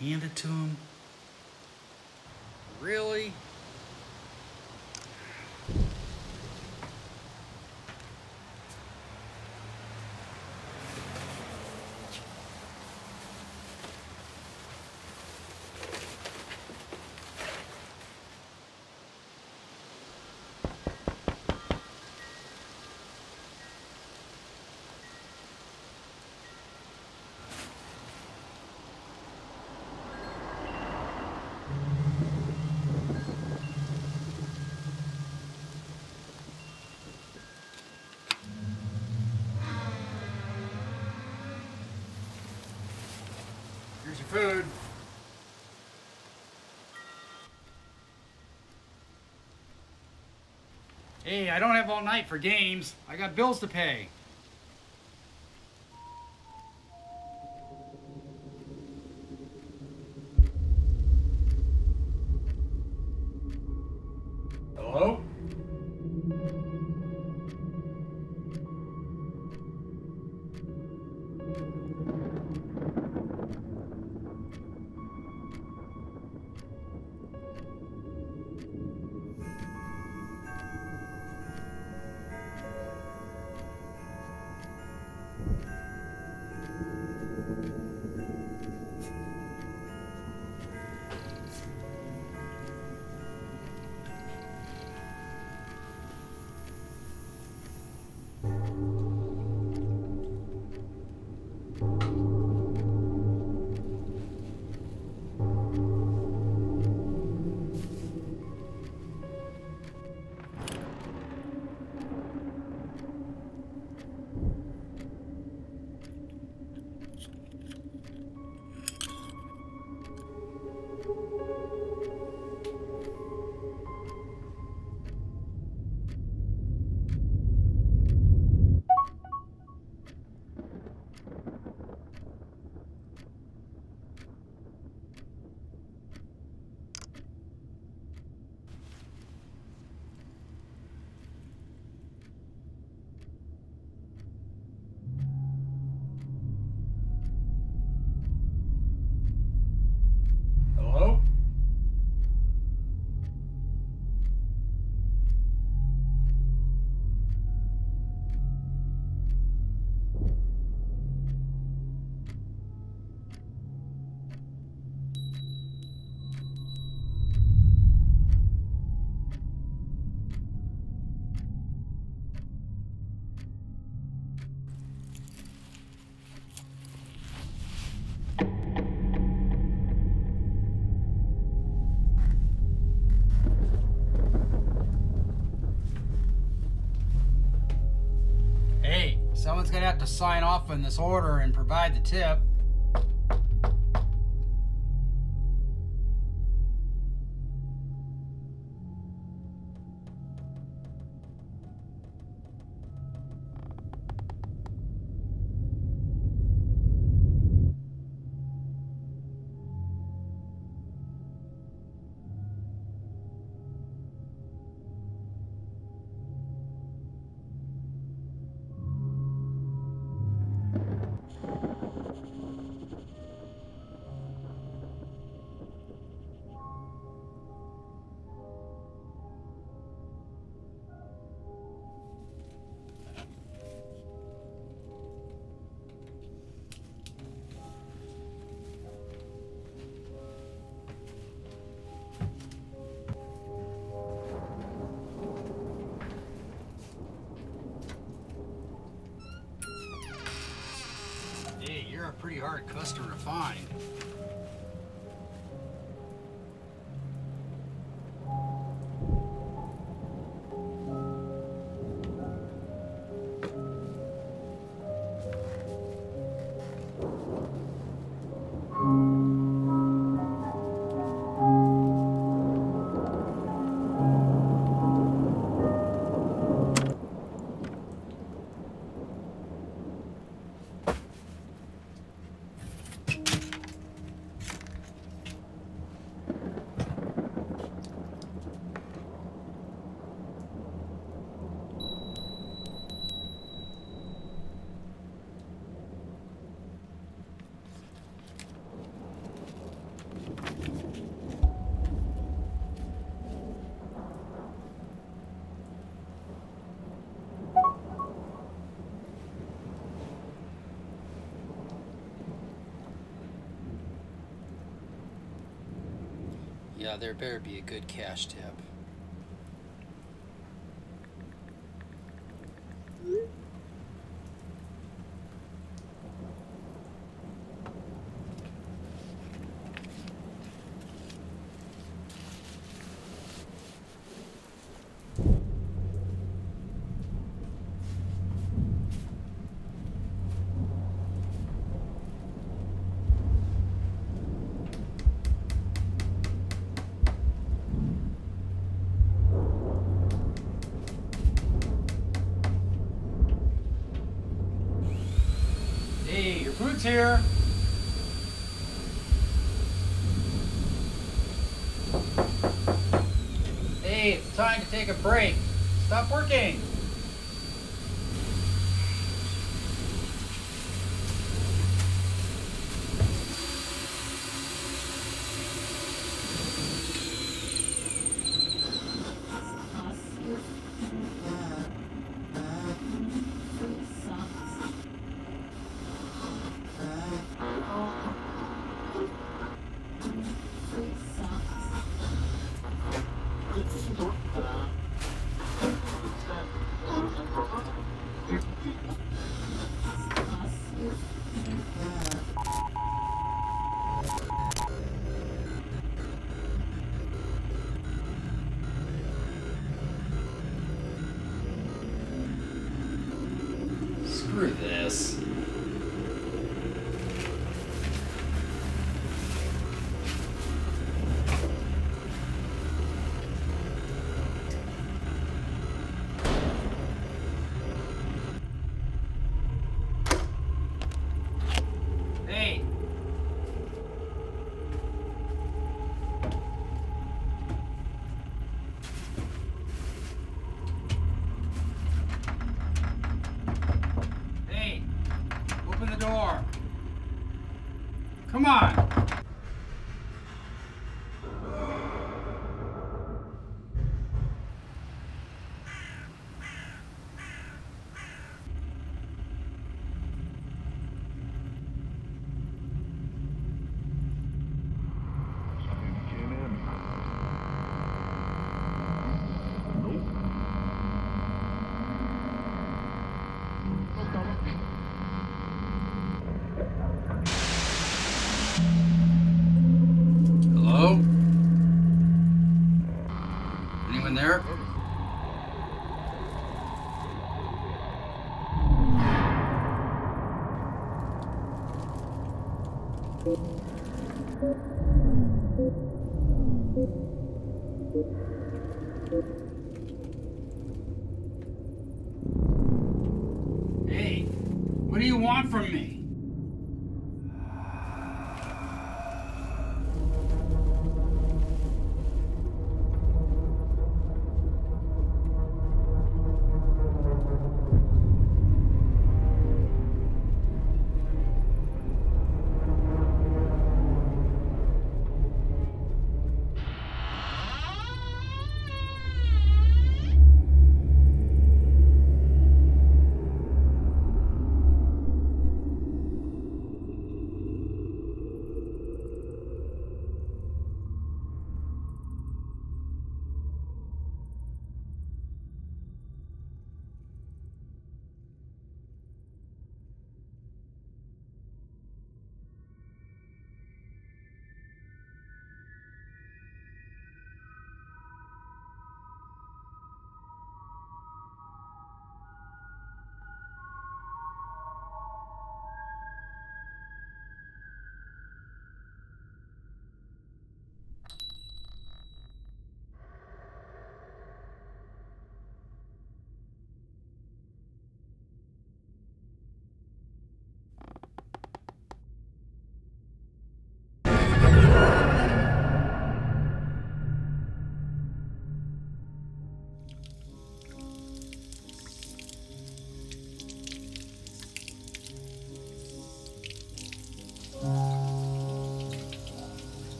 hand it to him. Really? Here's your food. Hey, I don't have all night for games. I got bills to pay. Hello? To sign off on this order and provide the tip. Hey, you're a pretty hard to Yeah, there better be a good cash tip. Hey, your food's here. Hey, it's time to take a break. Stop working. Screw this. Hello? Anyone there? From me?